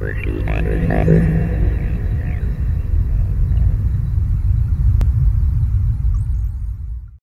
Working, working.